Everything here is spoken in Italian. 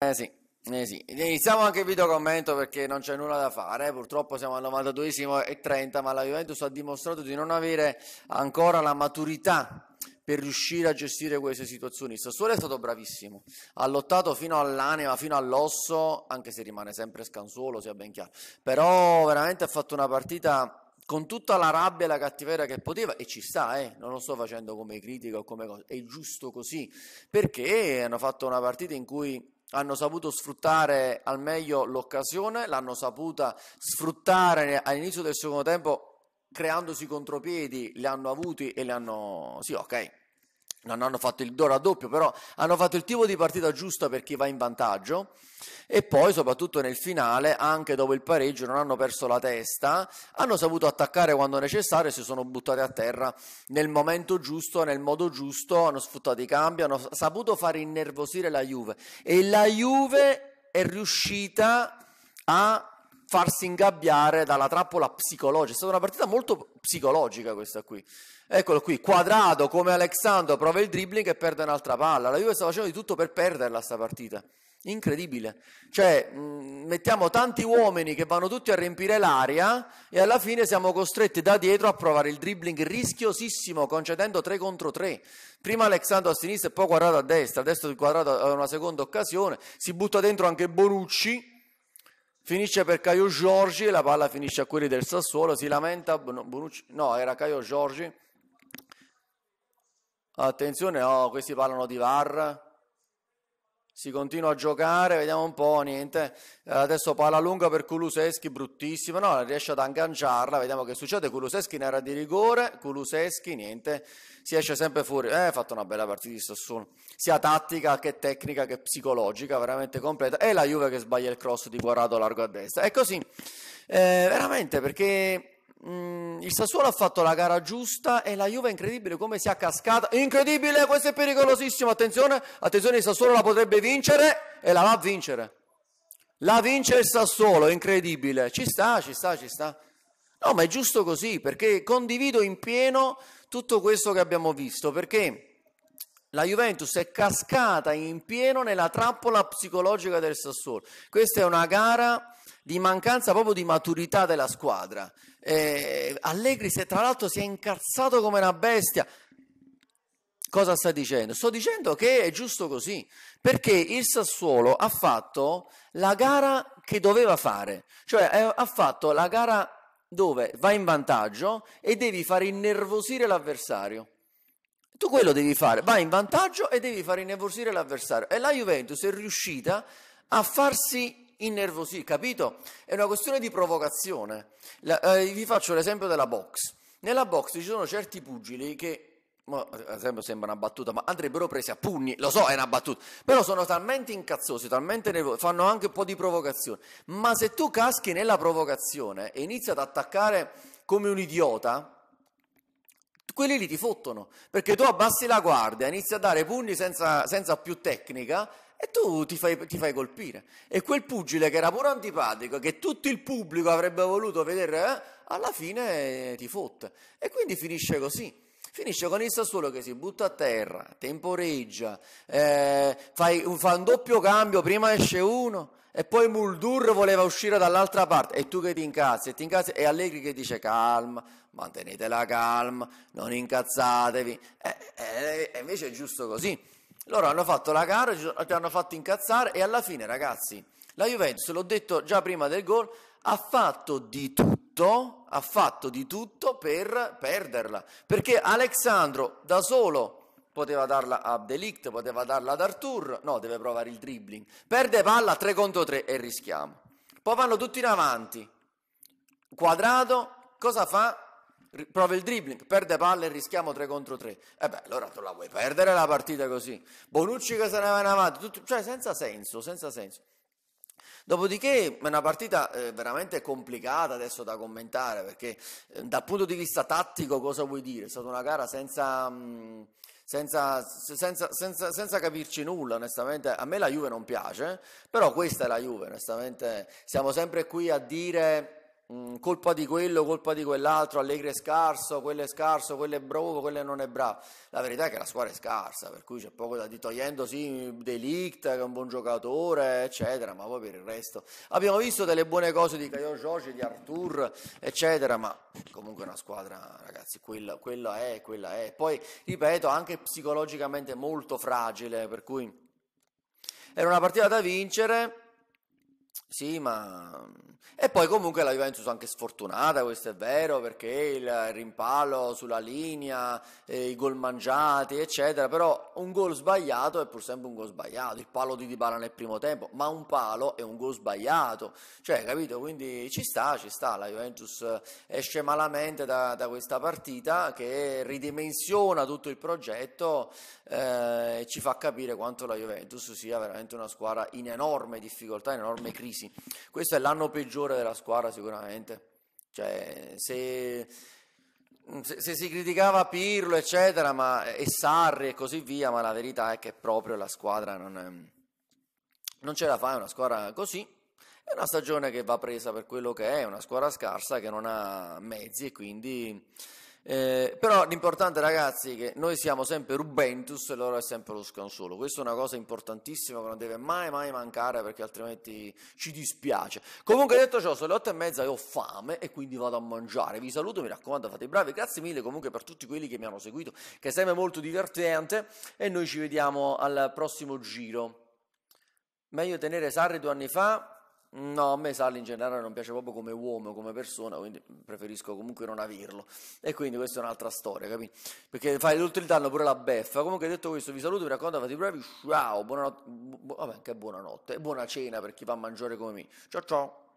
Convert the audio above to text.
Eh sì, eh sì. Iniziamo anche il videocommento perché non c'è nulla da fare. Purtroppo siamo al 92esimo e 30, ma la Juventus ha dimostrato di non avere ancora la maturità per riuscire a gestire queste situazioni. Sassuolo è stato bravissimo, ha lottato fino all'anima, fino all'osso, anche se rimane sempre scansuolo, sia ben chiaro. Però veramente ha fatto una partita con tutta la rabbia e la cattiveria che poteva, e ci sta, eh, non lo sto facendo come critica o come cosa, è giusto così, perché hanno fatto una partita in cui hanno saputo sfruttare al meglio l'occasione, l'hanno saputa sfruttare all'inizio del secondo tempo creandosi contropiedi, li hanno avuti e li hanno... sì, ok, non hanno fatto il do raddoppio, però hanno fatto il tipo di partita giusta per chi va in vantaggio. E poi soprattutto nel finale, anche dopo il pareggio, non hanno perso la testa, hanno saputo attaccare quando necessario e si sono buttati a terra nel momento giusto, nel modo giusto, hanno sfruttato i cambi, hanno saputo fare innervosire la Juve. E la Juve è riuscita a farsi ingabbiare dalla trappola psicologica. È stata una partita molto psicologica questa qui. Eccolo qui, quadrato come Alexandro prova il dribbling e perde un'altra palla. La Juve sta facendo di tutto per perderla sta partita. Incredibile. Cioè, mh, mettiamo tanti uomini che vanno tutti a riempire l'aria e alla fine siamo costretti da dietro a provare il dribbling rischiosissimo, concedendo 3 contro 3. Prima Alexandro a sinistra e poi quadrato a destra. Adesso il quadrato ha una seconda occasione. Si butta dentro anche Bonucci finisce per Caio Giorgi, la palla finisce a quelli del Sassuolo, si lamenta, Bonucci, no era Caio Giorgi, Attenzione, oh, questi parlano di VAR. Si continua a giocare, vediamo un po', niente. Eh, adesso palla lunga per Kuluseschi, bruttissima, no, riesce ad agganciarla, vediamo che succede. Kuluseschi ne era di rigore, Kuluseschi, niente, si esce sempre fuori. Eh, ha fatto una bella partita di Sassuolo, sia tattica che tecnica che psicologica, veramente completa. E la Juve che sbaglia il cross di Guarado largo a destra. È così, eh, veramente, perché Mm, il Sassuolo ha fatto la gara giusta e la Juve è incredibile come si è cascata. Incredibile, questo è pericolosissimo. Attenzione, attenzione, il Sassuolo la potrebbe vincere e la va a vincere. La vince il Sassuolo, incredibile. Ci sta, ci sta, ci sta. No, ma è giusto così perché condivido in pieno tutto questo che abbiamo visto perché la Juventus è cascata in pieno nella trappola psicologica del Sassuolo. Questa è una gara di mancanza proprio di maturità della squadra. Eh, Allegri, se tra l'altro si è incazzato come una bestia, cosa sta dicendo? Sto dicendo che è giusto così, perché il Sassuolo ha fatto la gara che doveva fare, cioè eh, ha fatto la gara dove vai in vantaggio e devi fare innervosire l'avversario. Tu quello devi fare, vai in vantaggio e devi fare innervosire l'avversario. E la Juventus è riuscita a farsi innervosire, capito? È una questione di provocazione. La, eh, vi faccio l'esempio della box. Nella box ci sono certi pugili che ad sembra una battuta, ma andrebbero presi a pugni, lo so, è una battuta, però sono talmente incazzosi, talmente nervosi, fanno anche un po' di provocazione. Ma se tu caschi nella provocazione e inizi ad attaccare come un idiota, quelli lì ti fottono, perché tu abbassi la guardia, inizi a dare pugni senza, senza più tecnica e tu ti fai, ti fai, colpire. E quel pugile che era pure antipatico, che tutto il pubblico avrebbe voluto vedere, eh, alla fine ti fotte. E quindi finisce così. Finisce con il Sassuolo che si butta a terra, temporeggia, eh, fai, fa un doppio cambio, prima esce uno e poi Muldur voleva uscire dall'altra parte e tu che ti incazzi e ti incazzi e Allegri che dice calma, mantenete la calma, non incazzatevi. E, e, e invece è giusto così. Loro hanno fatto la gara, ti hanno fatto incazzare e alla fine, ragazzi, la Juventus, l'ho detto già prima del gol, ha fatto di tutto, ha fatto di tutto per perderla. Perché Alexandro da solo poteva darla a Delict, poteva darla ad Artur, no, deve provare il dribbling. Perde palla 3 contro 3 e rischiamo. Poi vanno tutti in avanti. Quadrato, cosa fa? Prova il dribbling, perde palle e rischiamo 3 contro 3. E eh beh, allora tu la vuoi perdere la partita così. Bonucci che se ne va in avanti, tutto, cioè senza senso, senza senso. Dopodiché è una partita eh, veramente complicata adesso da commentare perché eh, dal punto di vista tattico cosa vuoi dire? È stata una gara senza, mh, mm, senza, senza, senza, senza, capirci nulla, onestamente. A me la Juve non piace, però questa è la Juve, onestamente. Siamo sempre qui a dire Mm, colpa di quello, colpa di quell'altro, Allegri è scarso, quello è scarso, quello è bravo, quello non è bravo. La verità è che la squadra è scarsa, per cui c'è poco da dire, togliendo sì Delict, che è un buon giocatore, eccetera, ma poi per il resto. Abbiamo visto delle buone cose di Caio Giorgi, di Artur, eccetera, ma comunque una squadra, ragazzi, quella, quella è, quella è. Poi, ripeto, anche psicologicamente molto fragile, per cui era una partita da vincere sì, ma... E poi comunque la Juventus anche sfortunata, questo è vero, perché il rimpallo sulla linea, eh, i gol mangiati, eccetera, però un gol sbagliato è pur sempre un gol sbagliato, il palo di Dybala nel primo tempo, ma un palo è un gol sbagliato, cioè, capito? Quindi ci sta, ci sta, la Juventus esce malamente da, da questa partita che ridimensiona tutto il progetto eh, e ci fa capire quanto la Juventus sia veramente una squadra in enorme difficoltà, in enorme crisi crisi. Questo è l'anno peggiore della squadra sicuramente. Cioè, se, se, se, si criticava Pirlo, eccetera, ma, e Sarri e così via, ma la verità è che proprio la squadra non, è, non ce la fa, è una squadra così. È una stagione che va presa per quello che è, una squadra scarsa che non ha mezzi e quindi eh, però l'importante ragazzi è che noi siamo sempre Rubentus e loro è sempre lo scansolo, questa è una cosa importantissima che non deve mai mai mancare perché altrimenti ci dispiace. Comunque detto ciò, sono le otto e mezza e ho fame e quindi vado a mangiare, vi saluto, mi raccomando fate i bravi, grazie mille comunque per tutti quelli che mi hanno seguito, che è sempre molto divertente e noi ci vediamo al prossimo giro. Meglio tenere Sarri due anni fa No, a me Sally in generale non piace proprio come uomo, come persona, quindi preferisco comunque non averlo. E quindi questa è un'altra storia, capito? Perché fai tutto il danno pure la beffa. Comunque detto questo, vi saluto, vi racconto, fate i bravi, ciao, buonanotte, vabbè, che buonanotte, buona cena per chi va a mangiare come me. Ciao ciao.